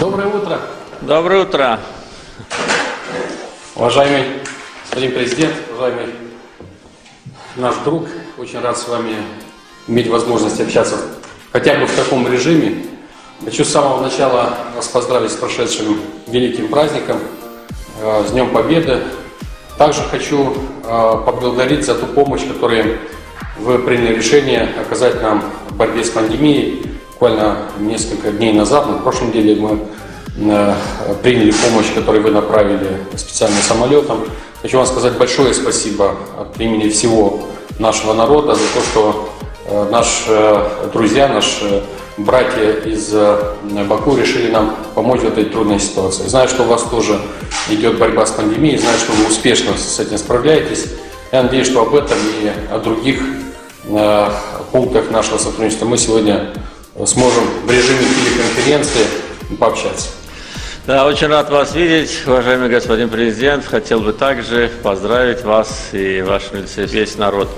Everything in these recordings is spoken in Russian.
Доброе утро, Доброе утро. уважаемый господин президент, уважаемый наш друг. Очень рад с вами иметь возможность общаться хотя бы в таком режиме. Хочу с самого начала вас поздравить с прошедшим великим праздником, э, с Днем Победы. Также хочу э, поблагодарить за ту помощь, которую вы приняли решение оказать нам в борьбе с пандемией. Буквально несколько дней назад, на прошлой неделе мы э, приняли помощь, которую вы направили специальным самолетом. Хочу вам сказать большое спасибо от имени всего нашего народа за то, что э, наши э, друзья, наши братья из Баку решили нам помочь в этой трудной ситуации. Знаю, что у вас тоже идет борьба с пандемией, знаю, что вы успешно с этим справляетесь. Я надеюсь, что об этом и о других пунктах нашего сотрудничества мы сегодня сможем в режиме телеконференции пообщаться. Да, очень рад вас видеть, уважаемый господин президент. Хотел бы также поздравить вас и ваш весь народ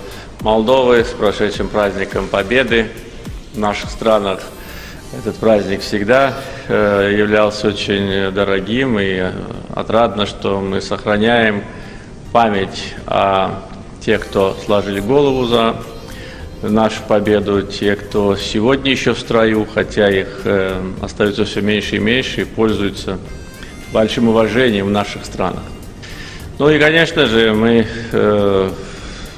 Молдовы с прошедшим праздником Победы в наших странах. Этот праздник всегда э, являлся очень дорогим и отрадно, что мы сохраняем память о тех, кто сложили голову за нашу победу, те, кто сегодня еще в строю, хотя их э, остается все меньше и меньше, и пользуются большим уважением в наших странах. Ну и, конечно же, мы э,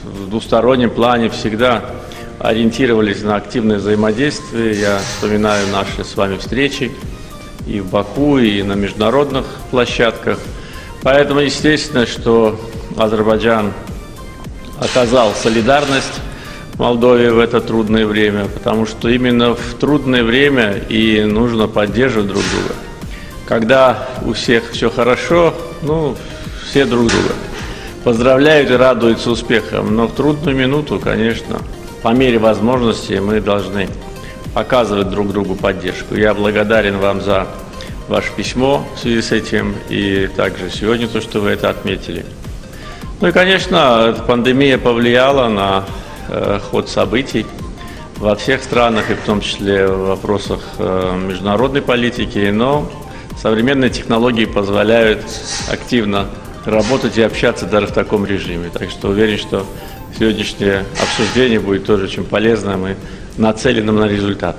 в двустороннем плане всегда ориентировались на активное взаимодействие. Я вспоминаю наши с вами встречи и в Баку, и на международных площадках. Поэтому, естественно, что Азербайджан оказал солидарность Молдове в это трудное время, потому что именно в трудное время и нужно поддерживать друг друга. Когда у всех все хорошо, ну, все друг друга поздравляют и радуются успехам, но в трудную минуту, конечно, по мере возможности мы должны оказывать друг другу поддержку. Я благодарен вам за ваше письмо в связи с этим и также сегодня то, что вы это отметили. Ну и, конечно, пандемия повлияла на ход событий во всех странах, и в том числе в вопросах э, международной политики, но современные технологии позволяют активно работать и общаться даже в таком режиме. Так что уверен, что сегодняшнее обсуждение будет тоже очень полезным и нацеленным на результат.